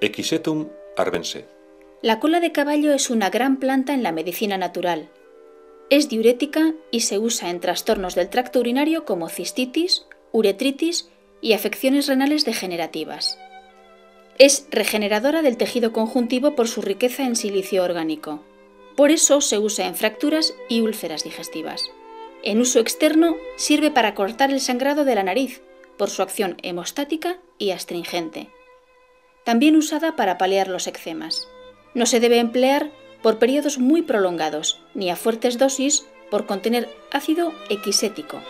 Equisetum arbense. La cola de caballo es una gran planta en la medicina natural. Es diurética y se usa en trastornos del tracto urinario como cistitis, uretritis y afecciones renales degenerativas. Es regeneradora del tejido conjuntivo por su riqueza en silicio orgánico. Por eso se usa en fracturas y úlceras digestivas. En uso externo sirve para cortar el sangrado de la nariz por su acción hemostática y astringente también usada para paliar los eczemas. No se debe emplear por periodos muy prolongados ni a fuertes dosis por contener ácido equisético,